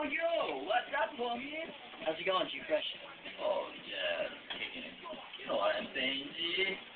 Oh, yo, what's up, homie? How's it going, G Fresh? Oh, yeah, kicking it. You know what I'm saying, G?